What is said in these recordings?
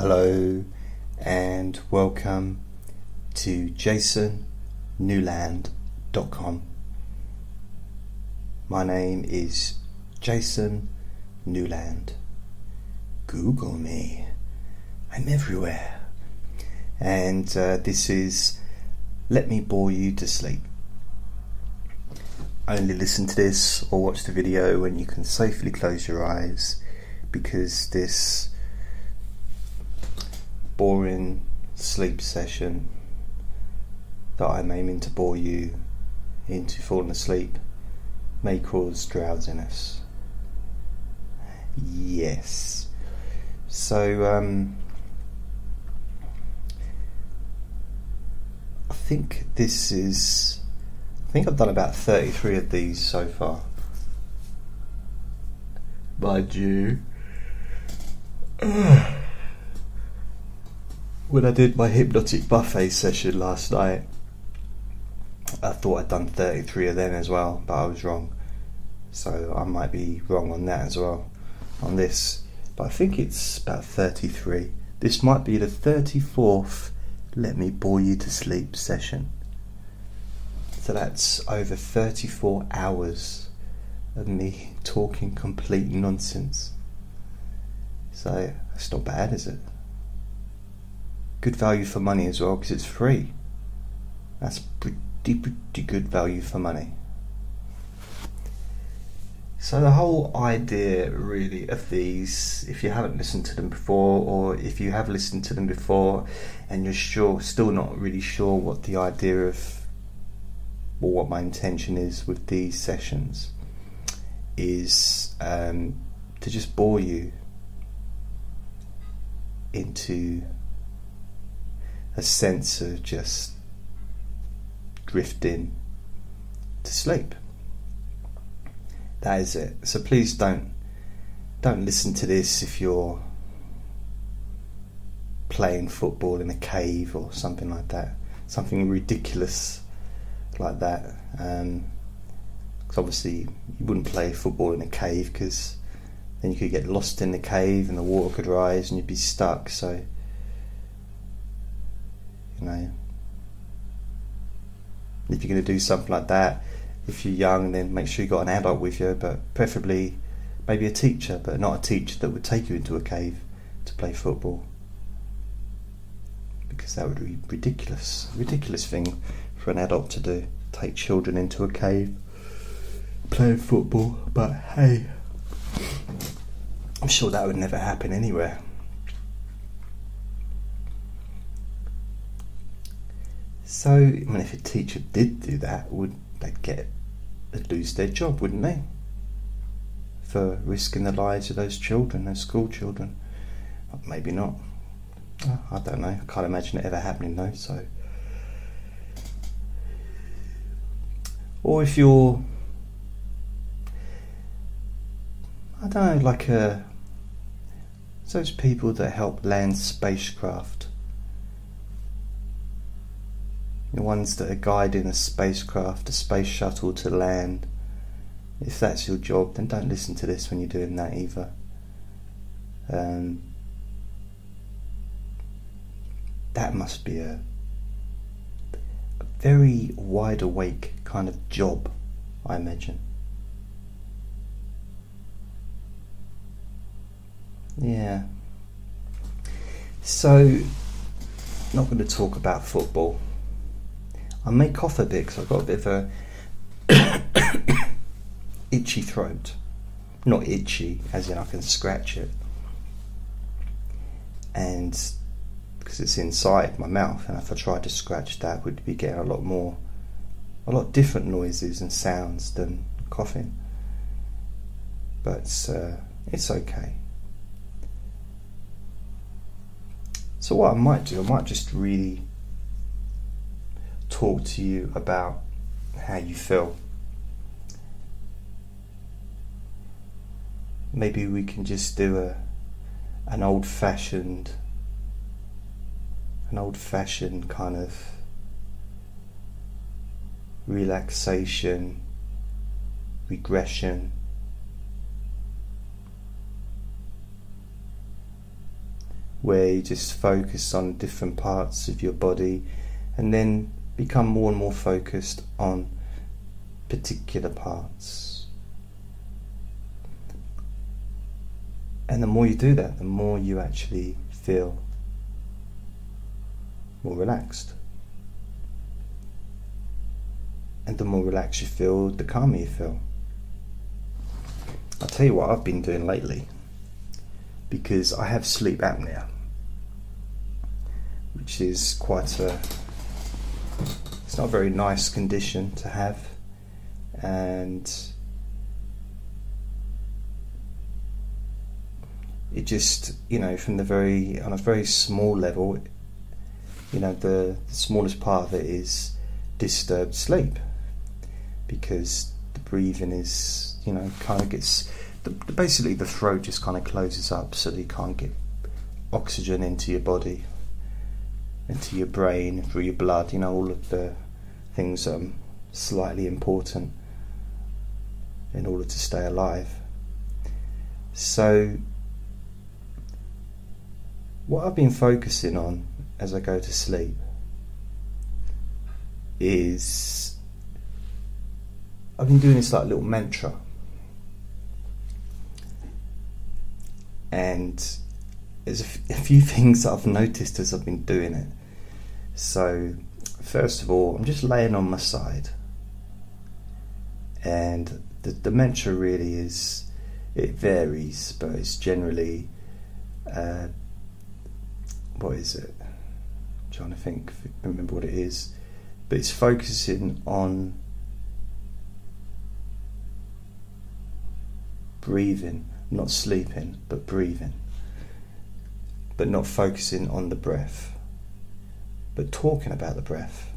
Hello and welcome to jasonnewland.com. My name is Jason Newland. Google me. I'm everywhere. And uh, this is Let Me Bore You to Sleep. Only listen to this or watch the video when you can safely close your eyes because this boring sleep session that I'm aiming to bore you into falling asleep may cause drowsiness. Yes. So, um, I think this is. I think I've done about 33 of these so far. By you. when I did my hypnotic buffet session last night, I thought I'd done 33 of them as well, but I was wrong. So I might be wrong on that as well, on this. But I think it's about 33. This might be the 34th Let Me Bore You to Sleep session. So that's over 34 hours of me talking complete nonsense. So it's not bad, is it? Good value for money as well because it's free. That's pretty, pretty good value for money. So the whole idea really of these, if you haven't listened to them before, or if you have listened to them before, and you're sure, still not really sure what the idea of, or what my intention is with these sessions, is um, to just bore you into a sense of just drifting to sleep. That is it. So please don't don't listen to this if you're playing football in a cave or something like that. Something ridiculous like that. Um, cause obviously you wouldn't play football in a cave because then you could get lost in the cave and the water could rise and you'd be stuck. So you know, if you're going to do something like that, if you're young, then make sure you've got an adult with you, but preferably maybe a teacher, but not a teacher that would take you into a cave to play football. Because that would be ridiculous, ridiculous thing for an adult to do. Take children into a cave, play football, but hey, I'm sure that would never happen anywhere. So, I mean, if a teacher did do that, would they get they'd lose their job, wouldn't they? For risking the lives of those children, those school children. Maybe not. Ah. I don't know. I can't imagine it ever happening though. So, or if you're, I don't know, like a those people that help land spacecraft the ones that are guiding a spacecraft, a space shuttle to land. If that's your job, then don't listen to this when you're doing that either. Um, that must be a, a very wide awake kind of job, I imagine. Yeah. So, not going to talk about football I may cough a bit because I've got a bit of a itchy throat. Not itchy, as in I can scratch it. And because it's inside my mouth, and if I tried to scratch that, would be getting a lot more, a lot different noises and sounds than coughing. But uh, it's okay. So what I might do, I might just really talk to you about how you feel. Maybe we can just do a an old fashioned an old fashioned kind of relaxation, regression. where you just focus on different parts of your body and then become more and more focused on particular parts. And the more you do that, the more you actually feel more relaxed. And the more relaxed you feel, the calmer you feel. I'll tell you what I've been doing lately because I have sleep apnea, which is quite a not a very nice condition to have, and it just you know from the very on a very small level, you know the, the smallest part of it is disturbed sleep because the breathing is you know kind of gets the, basically the throat just kind of closes up so you can't get oxygen into your body, into your brain, through your blood, you know, all of the things um, slightly important in order to stay alive. So, what I've been focusing on as I go to sleep is I've been doing this like little mantra and there's a, few things that I've noticed as I've been doing it. So, first of all, I'm just laying on my side, and the mantra really is it varies, but it's generally uh, what is it? I'm trying to think, remember what it is, but it's focusing on breathing not sleeping, but breathing, but not focusing on the breath, but talking about the breath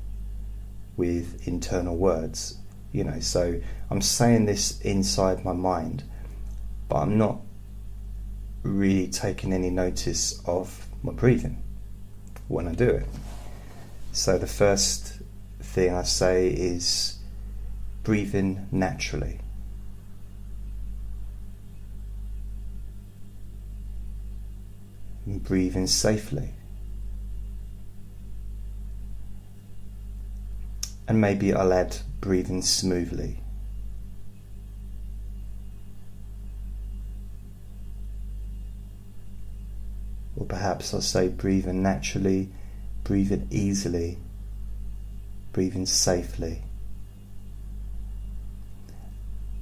with internal words. You know, so I'm saying this inside my mind, but I'm not really taking any notice of my breathing when I do it. So the first thing I say is breathing naturally. and breathing safely. And maybe I'll add breathing smoothly. Or perhaps I'll say breathing naturally, breathing easily, breathing safely.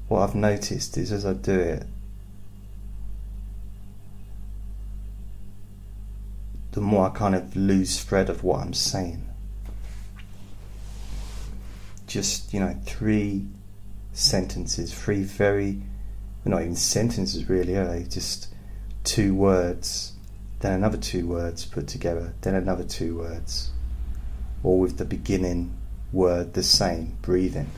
What I've noticed is as I do it, the more I kind of lose thread of what I'm saying. Just, you know, three sentences, three very, not even sentences really, are they? Just two words, then another two words put together, then another two words, all with the beginning word the same, breathing.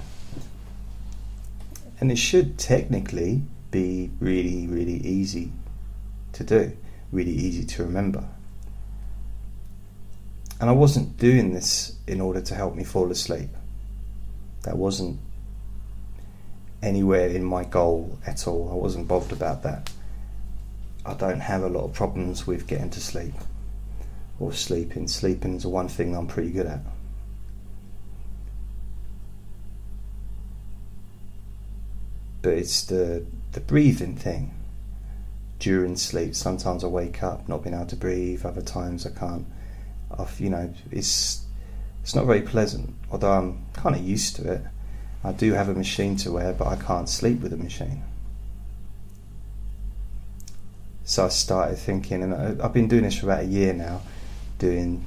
And it should technically be really, really easy to do, really easy to remember. And I wasn't doing this in order to help me fall asleep. That wasn't anywhere in my goal at all. I wasn't bothered about that. I don't have a lot of problems with getting to sleep or sleeping. Sleeping is the one thing I'm pretty good at. But it's the the breathing thing during sleep. Sometimes I wake up not being able to breathe. Other times I can't I've, you know, it's it's not very pleasant. Although I'm kind of used to it. I do have a machine to wear, but I can't sleep with a machine. So I started thinking, and I've been doing this for about a year now, doing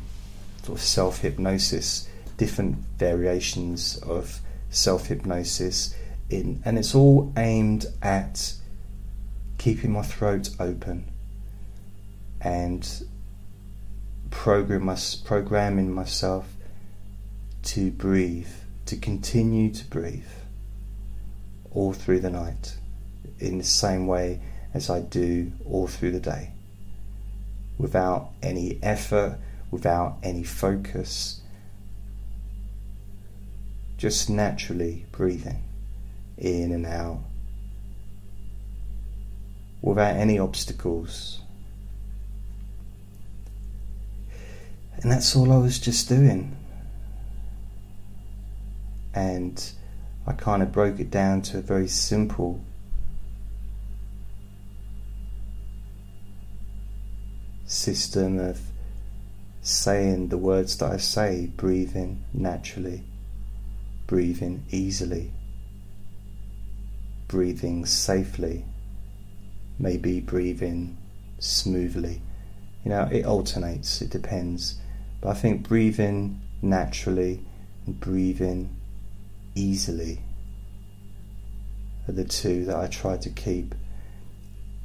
sort of self hypnosis, different variations of self hypnosis, in, and it's all aimed at keeping my throat open and program programming myself to breathe, to continue to breathe all through the night in the same way as I do all through the day. Without any effort, without any focus, just naturally breathing in and out without any obstacles And that's all I was just doing. And I kind of broke it down to a very simple system of saying the words that I say, breathing naturally, breathing easily, breathing safely, maybe breathing smoothly. You know, it alternates, it depends. But I think breathing naturally and breathing easily are the two that I try to keep.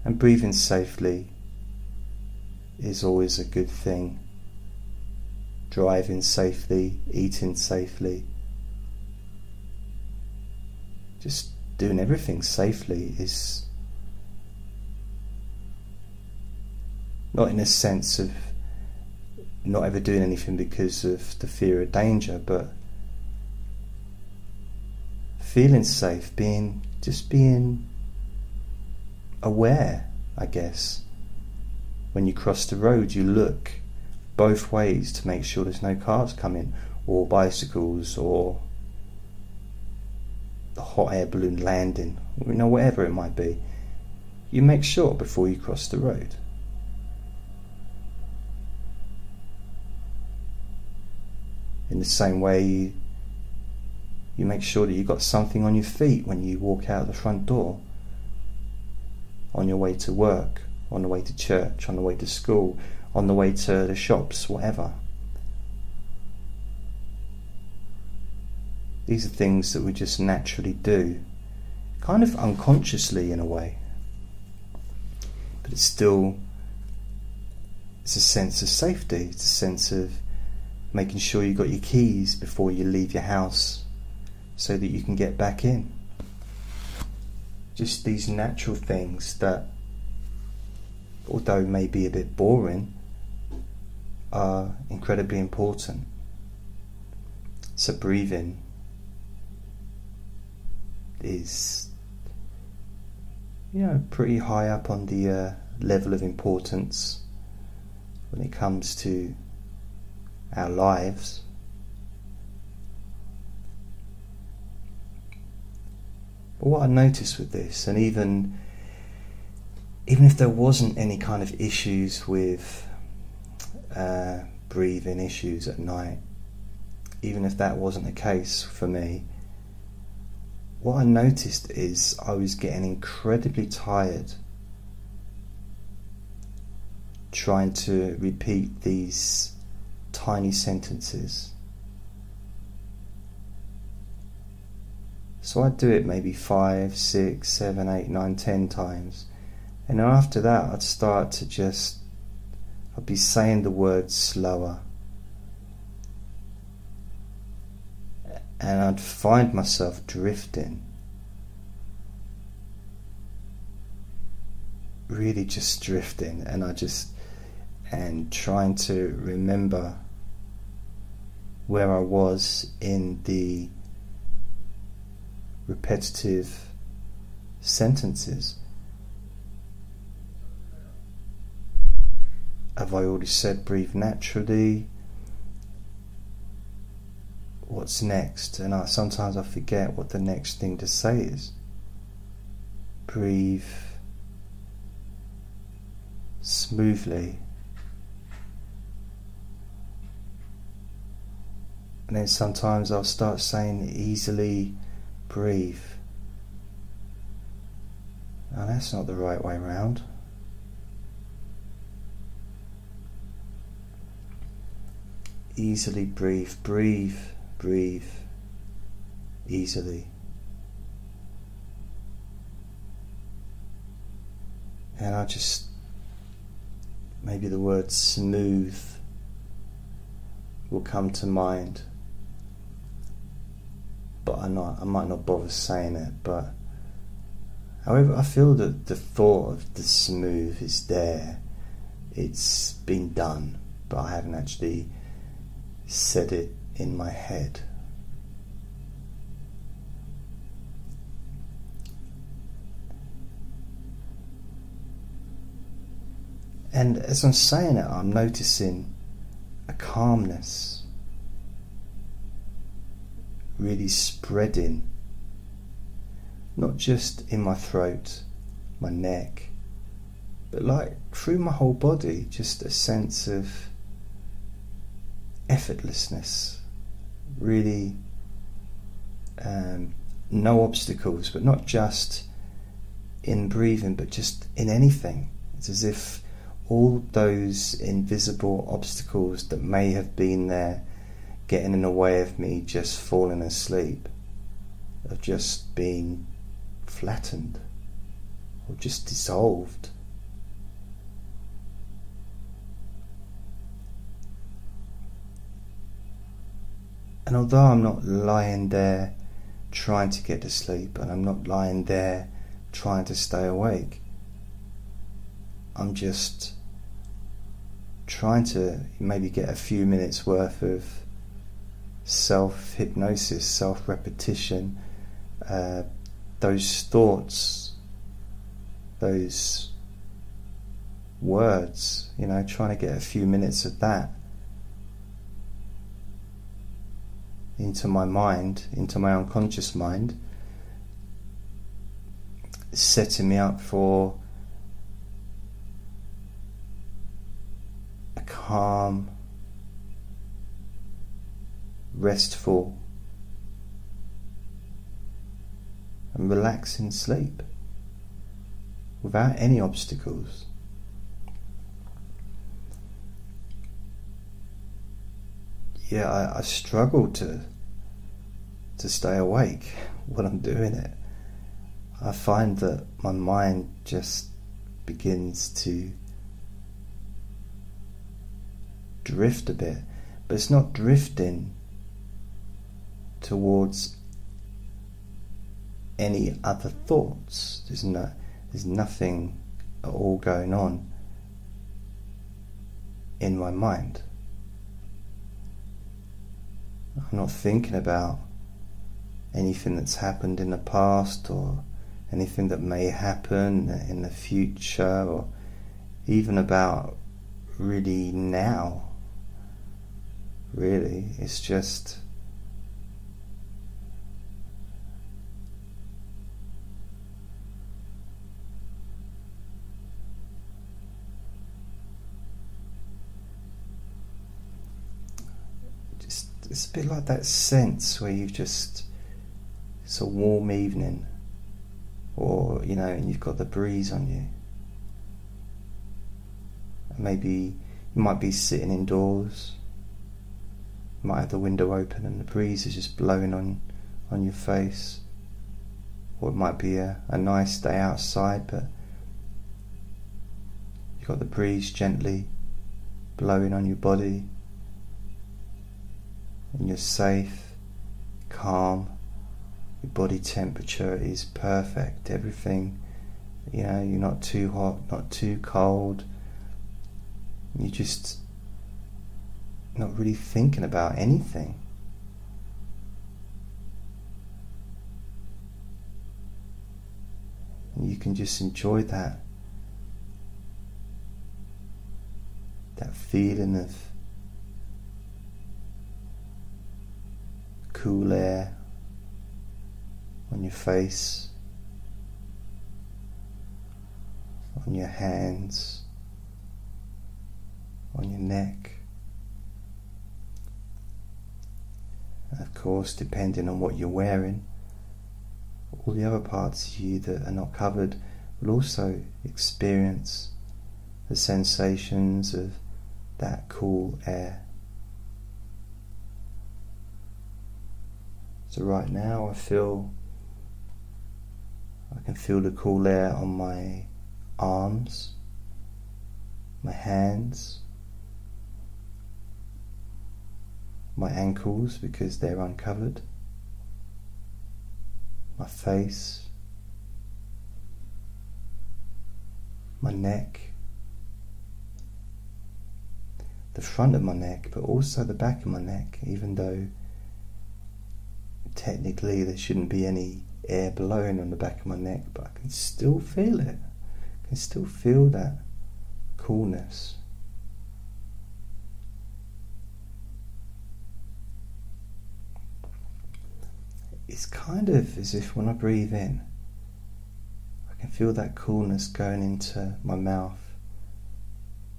And breathing safely is always a good thing. Driving safely, eating safely, just doing everything safely is not in a sense of not ever doing anything because of the fear of danger, but feeling safe, being just being aware, I guess. When you cross the road, you look both ways to make sure there's no cars coming, or bicycles, or the hot air balloon landing, you know, whatever it might be. You make sure before you cross the road. In the same way, you, make sure that you've got something on your feet when you walk out the front door, on your way to work, on the way to church, on the way to school, on the way to the shops, whatever. These are things that we just naturally do, kind of unconsciously in a way. But it's still it's a sense of safety, it's a sense of making sure you've got your keys before you leave your house so that you can get back in. Just these natural things that, although may be a bit boring, are incredibly important. So, breathing is, you know, pretty high up on the uh, level of importance when it comes to our lives. But what I noticed with this, and even even if there wasn't any kind of issues with uh, breathing issues at night, even if that wasn't the case for me, what I noticed is I was getting incredibly tired trying to repeat these tiny sentences. So I'd do it maybe five, six, seven, eight, nine, ten times. And then after that, I'd start to just, I'd be saying the words slower. And I'd find myself drifting. Really just drifting. And I just, and trying to remember where I was in the repetitive sentences. Have I already said breathe naturally? What's next? And I, sometimes I forget what the next thing to say is. Breathe smoothly. And then sometimes I'll start saying easily breathe. Now that's not the right way around. Easily breathe, breathe, breathe, easily. And I just, maybe the word smooth will come to mind but I not I might not bother saying it. But however, I feel that the thought of the smooth is there. It's been done, but I haven't actually said it in my head. And as I'm saying it, I'm noticing a calmness really spreading, not just in my throat, my neck, but like through my whole body, just a sense of effortlessness, really um, no obstacles, but not just in breathing, but just in anything. It's as if all those invisible obstacles that may have been there getting in the way of me just falling asleep, of just being flattened or just dissolved. And although I'm not lying there trying to get to sleep and I'm not lying there trying to stay awake, I'm just trying to maybe get a few minutes worth of self hypnosis, self repetition, uh, those thoughts, those words, you know, trying to get a few minutes of that into my mind, into my unconscious mind, setting me up for a calm, restful, and relaxing sleep without any obstacles. Yeah, I, I struggle to to stay awake when I'm doing it. I find that my mind just begins to drift a bit, but it's not drifting towards any other thoughts. There's no, there's nothing at all going on in my mind. I'm not thinking about anything that's happened in the past or anything that may happen in the future or even about really now. Really, it's just bit like that sense where you've just it's a warm evening, or you know, and you've got the breeze on you. And maybe you might be sitting indoors, you might have the window open and the breeze is just blowing on on your face, or it might be a, a nice day outside, but you've got the breeze gently blowing on your body, and you're safe, calm your body temperature is perfect. Everything, you know, you're not too hot, not too cold. You're just not really thinking about anything. You can just enjoy that. That feeling of cool air on your face, on your hands, on your neck. And of course, depending on what you're wearing, all the other parts of you that are not covered will also experience the sensations of that cool air. So, right now, I feel I can feel the cool air on my arms, my hands, my ankles because they're uncovered, my face, my neck, the front of my neck, but also the back of my neck, even though technically there shouldn't be any air blowing on the back of my neck, but I can still feel it. I can still feel that coolness. It's kind of as if when I breathe in, I can feel that coolness going into my mouth,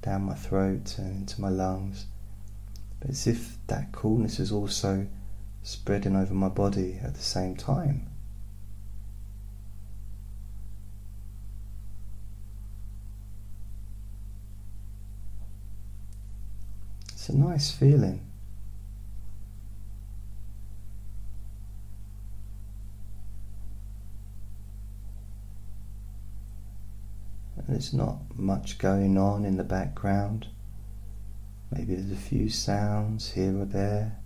down my throat, and into my lungs. But it's as if that coolness is also spreading over my body at the same time. It's a nice feeling. There's not much going on in the background. Maybe there's a few sounds here or there.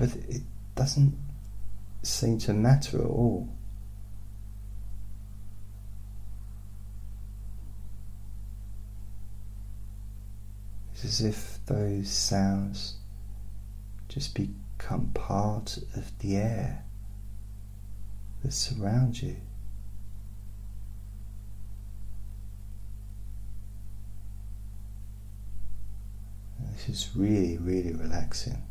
But it doesn't seem to matter at all. It's as if those sounds just become part of the air that surrounds you. This is really, really relaxing.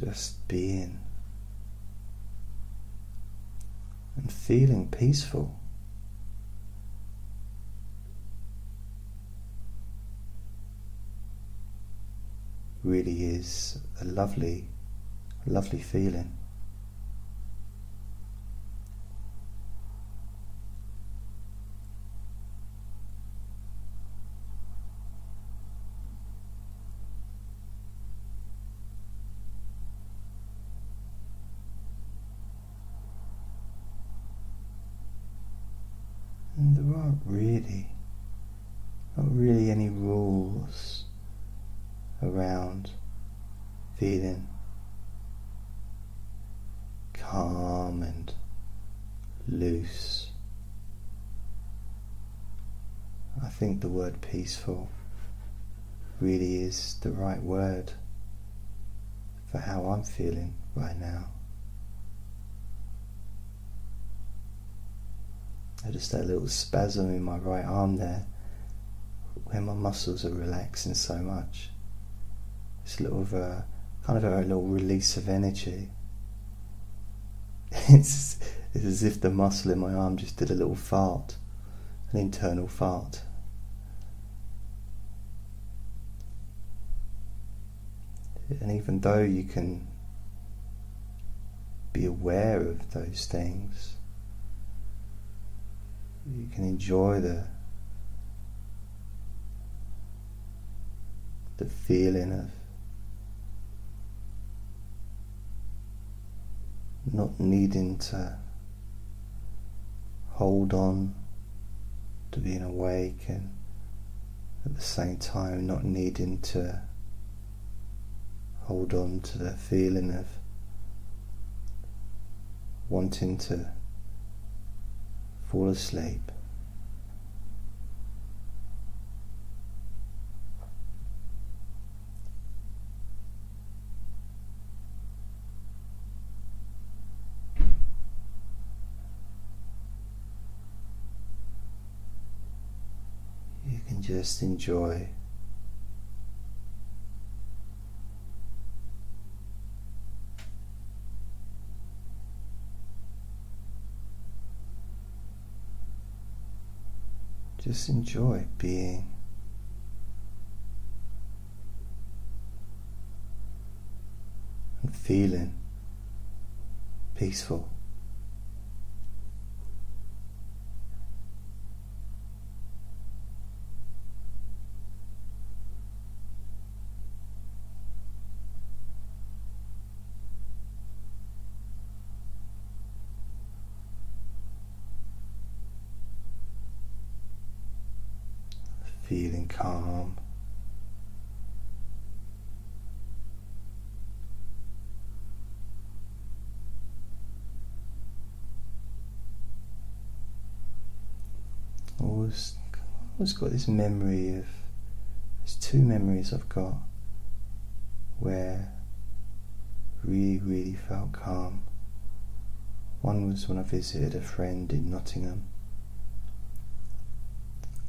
Just being and feeling peaceful. Really is a lovely, lovely feeling. Aren't really, not really any rules around feeling calm and loose. I think the word peaceful really is the right word for how I'm feeling right now. Just a little spasm in my right arm there where my muscles are relaxing so much. It's a little of a kind of a little release of energy. It's, it's as if the muscle in my arm just did a little fart, an internal fart. And even though you can be aware of those things, you can enjoy the the feeling of not needing to hold on to being awake and at the same time not needing to hold on to the feeling of wanting to fall asleep. You can just enjoy Just enjoy being. And feeling peaceful. feeling calm. Always, always got this memory of. There's two memories I've got where really, really felt calm. One was when I visited a friend in Nottingham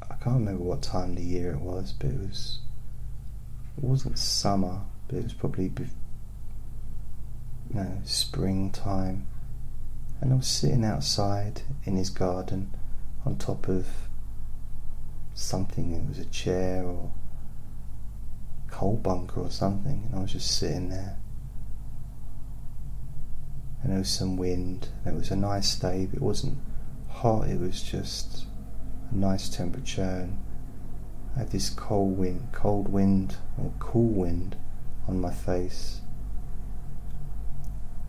I can't remember what time of the year it was, but it was it wasn't summer, but it was probably you know springtime, and I was sitting outside in his garden on top of something. It was a chair or coal bunker or something, and I was just sitting there. And there was some wind. And it was a nice day, but it wasn't hot. It was just a nice temperature. And I had this cold wind, cold wind or cool wind on my face.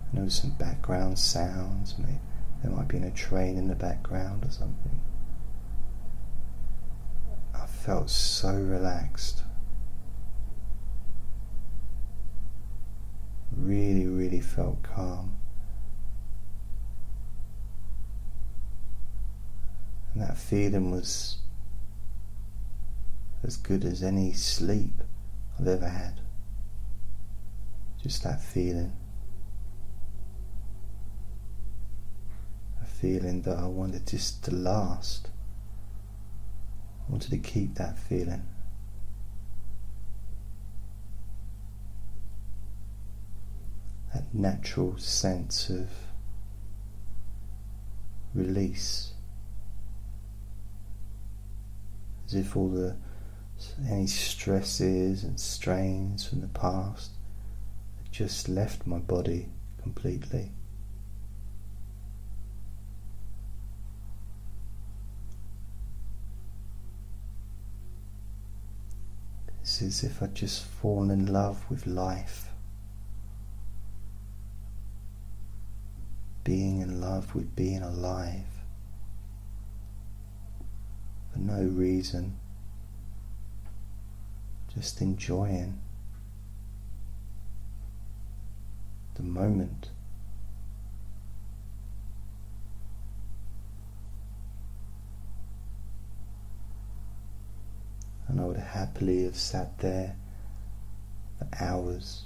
And there was some background sounds. Maybe there might be a train in the background or something. Felt so relaxed. Really, really felt calm. And that feeling was as good as any sleep I've ever had. Just that feeling. A feeling that I wanted just to last. I wanted to keep that feeling. That natural sense of release. As if all the any stresses and strains from the past had just left my body completely. It's as if I'd just fallen in love with life. Being in love with being alive for no reason, just enjoying the moment. And I would happily have sat there for hours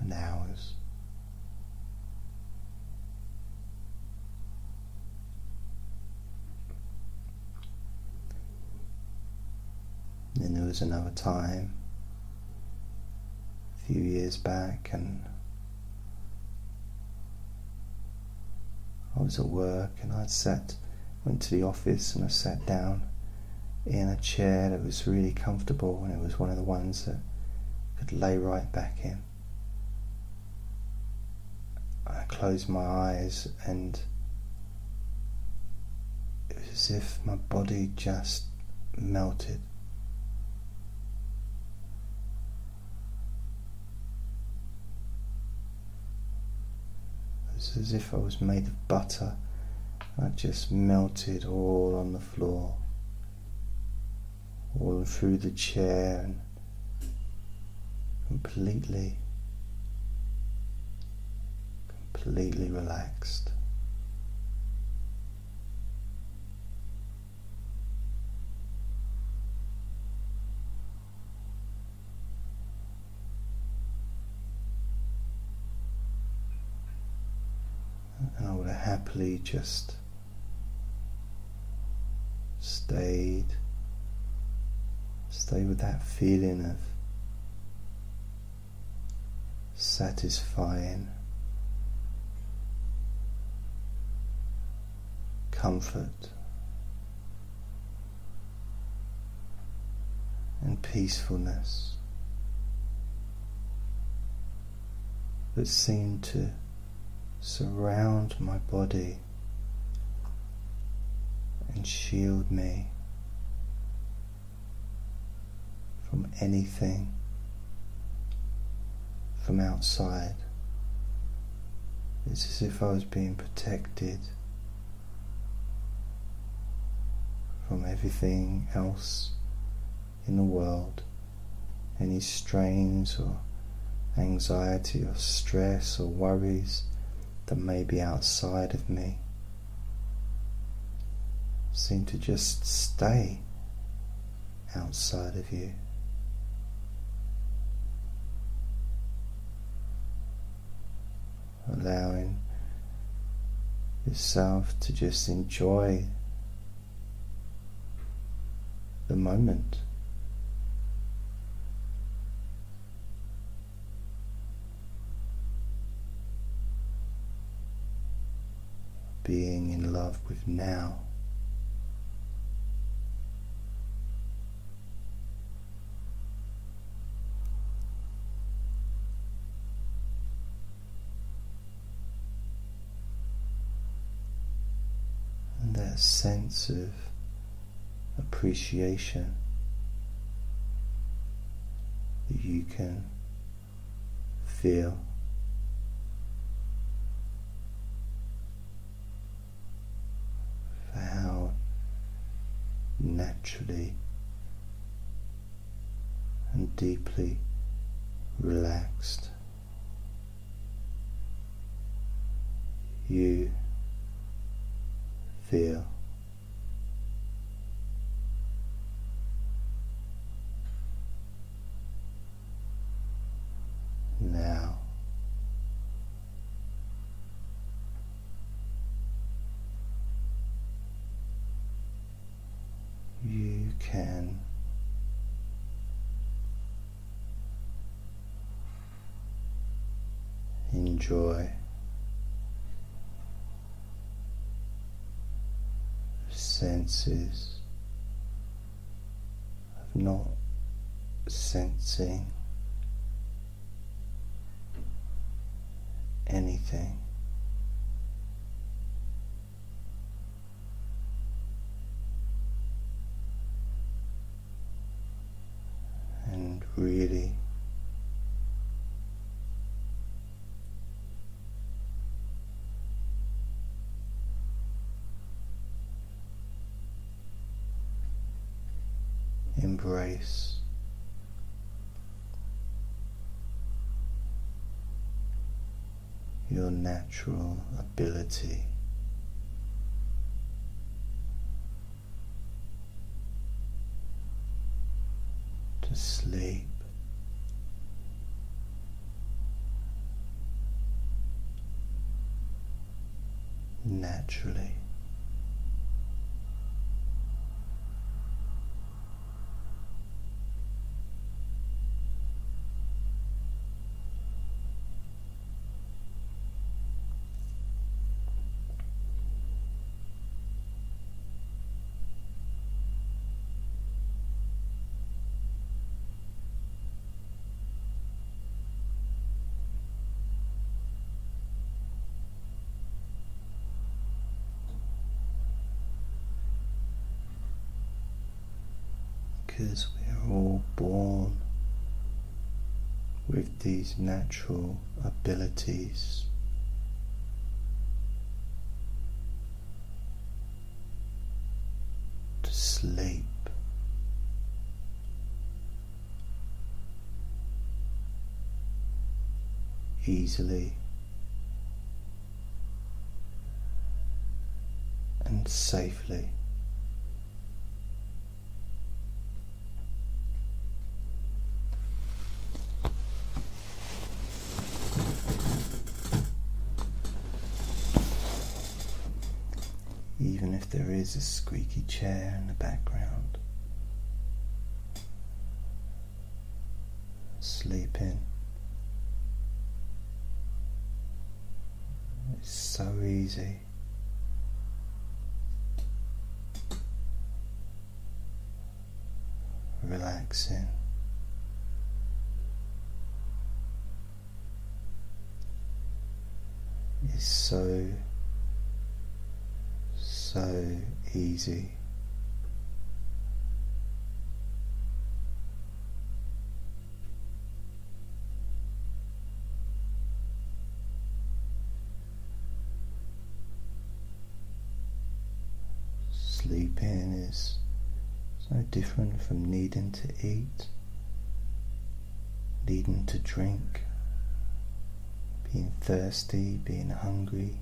and hours. Then there was another time a few years back, and I was at work and I'd sat, went to the office and I sat down in a chair that was really comfortable and it was one of the ones that could lay right back in. I closed my eyes and it was as if my body just melted. It was as if I was made of butter. I just melted all on the floor, all through the chair, and completely, completely relaxed. and I would have happily just stayed, stay with that feeling of satisfying comfort and peacefulness that seemed to surround my body and shield me from anything from outside. It's as if I was being protected from everything else in the world, any strains or anxiety or stress or worries that may be outside of me seem to just stay outside of you. Allowing yourself to just enjoy the moment. Being in love with now. That sense of appreciation that you can feel. How naturally and deeply relaxed you feel. now. You can enjoy senses of not sensing anything. Embrace your natural ability to sleep. Naturally. Because we are all born with these natural abilities. To sleep. Easily and safely. Is a squeaky chair in the background. Sleep in. It's so easy. Relaxing. It's so so easy. Sleeping is no different from needing to eat, needing to drink, being thirsty, being hungry,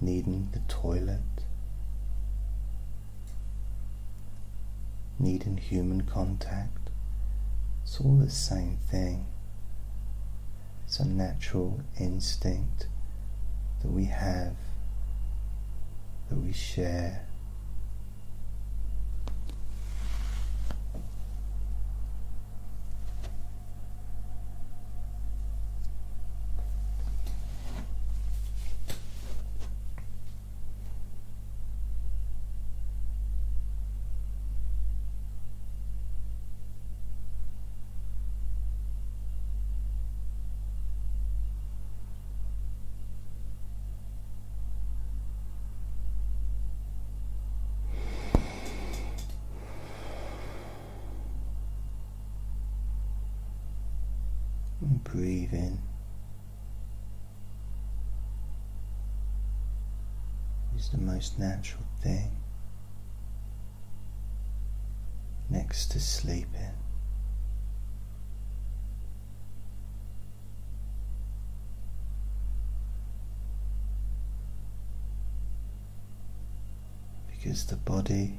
needing the toilet. Needing human contact. It's all the same thing. It's a natural instinct that we have, that we share. And breathe in. Is the most natural thing next to sleeping. Because the body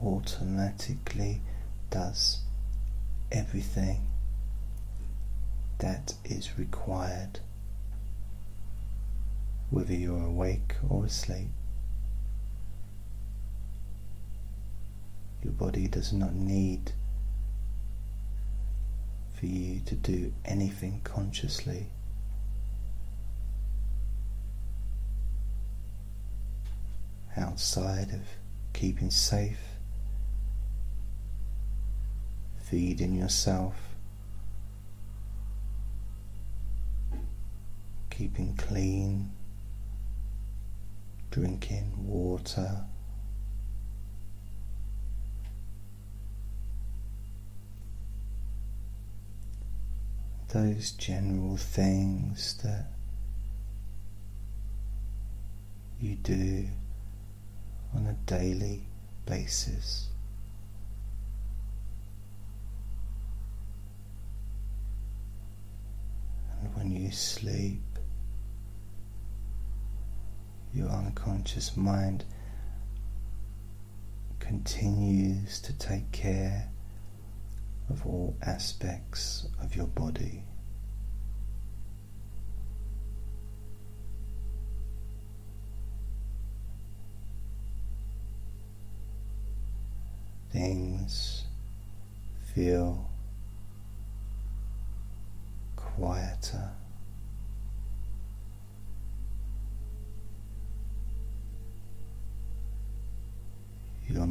automatically does everything that is required, whether you're awake or asleep. Your body does not need for you to do anything consciously. Outside of keeping safe, feeding yourself, keeping clean, drinking water. Those general things that you do on a daily basis. And when you sleep, your unconscious mind continues to take care of all aspects of your body. Things feel quieter.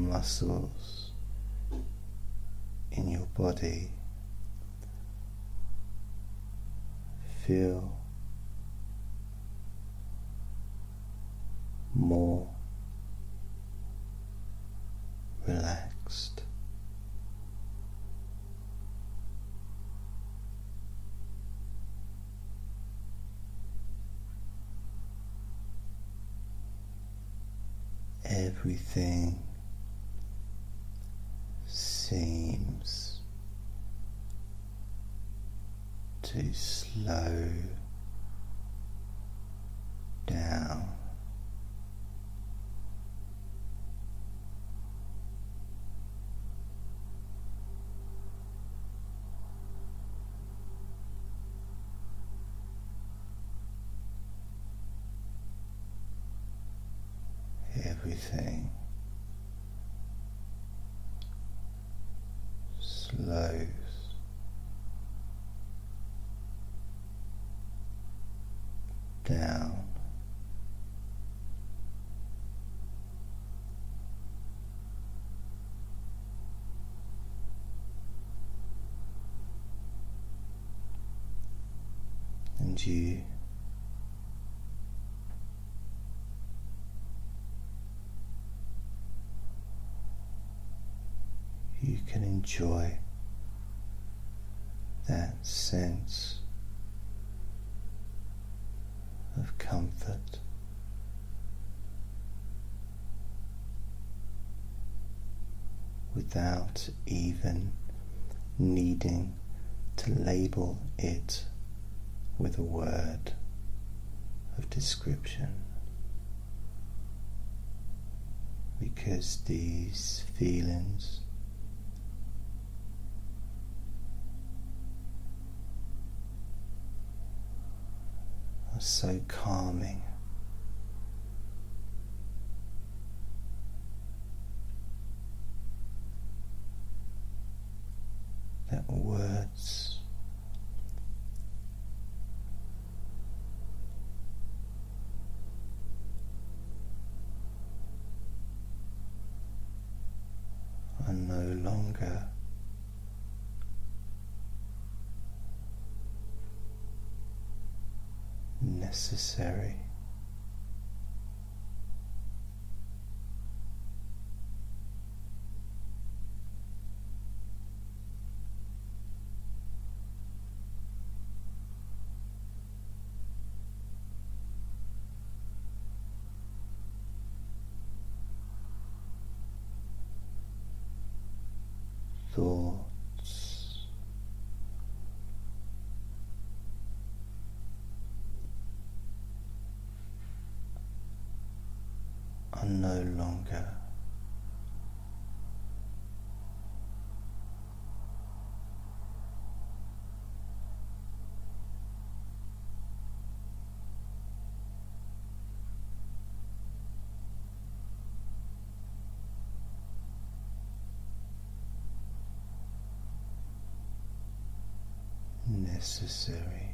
Muscles in your body. Feel more relaxed. Everything seems to slow down. Everything slows down. And you you can enjoy that sense of comfort. Without even needing to label it with a word of description. Because these feelings are so calming. necessary. Four. Are no longer necessary.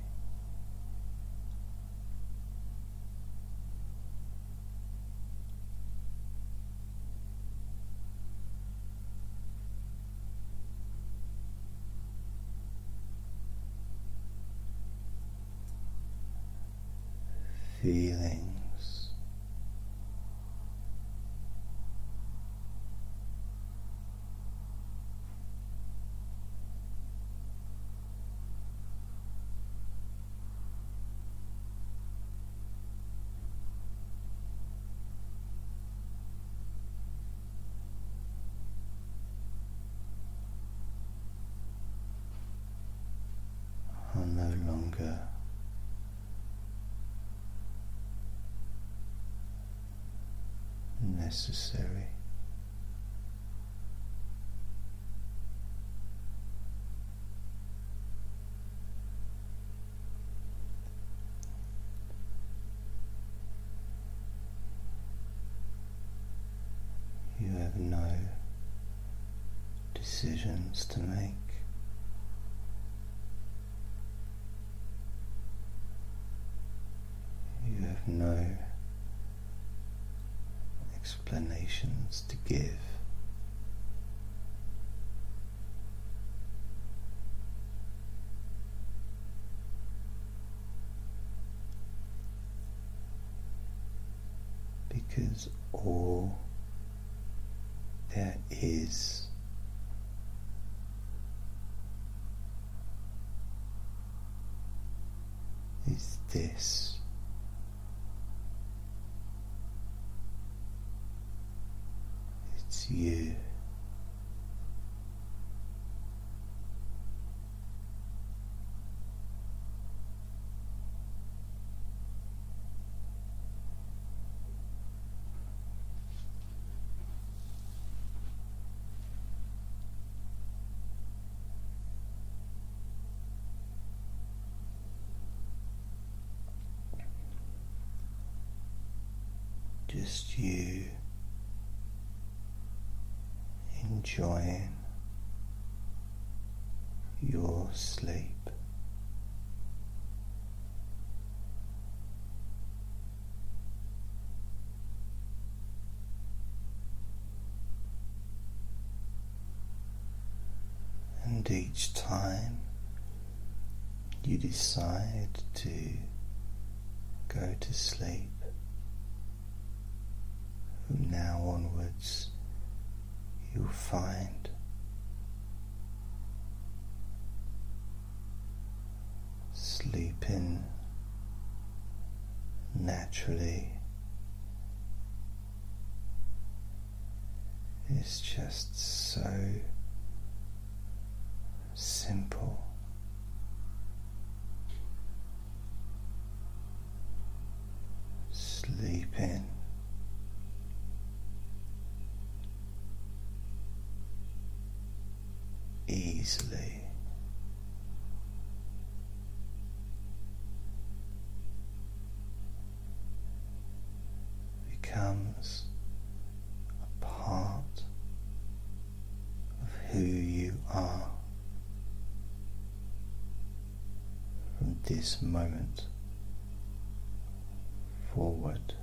Feelings. Are no longer necessary. You have no decisions to make. You have no explanations to give. Because all there is is this. It's you. Just you enjoying your sleep. And each time you decide to go to sleep, from now onwards, you'll find sleeping naturally is just so simple. Sleeping easily. Becomes a part of who you are from this moment forward.